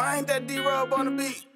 Mind that D-Rub on the beat.